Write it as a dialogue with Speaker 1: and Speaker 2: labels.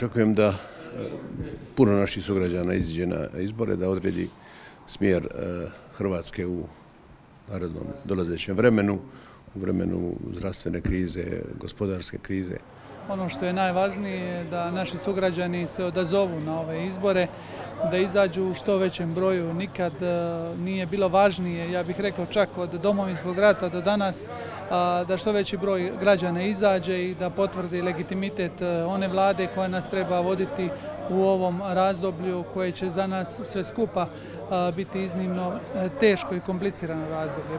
Speaker 1: očekujem da e, puno naših sugrađana iziđe na izbore, da odredi smjer e, Hrvatske u narodnom dolazećem vremenu, u vremenu zdravstvene krize, gospodarske krize.
Speaker 2: Ono što je najvažnije je da naši sugrađani se odazovu na ove izbore, da izađu u što većem broju. Nikad e, nije bilo važnije, ja bih rekao čak od domovinskog rata do danas, da što veći broj građana izađe i da potvrdi legitimitet e, one vlade koja nas treba voditi u ovom razdoblju koje će za nas sve skupa biti iznimno e, teško i komplicirano razdoblje.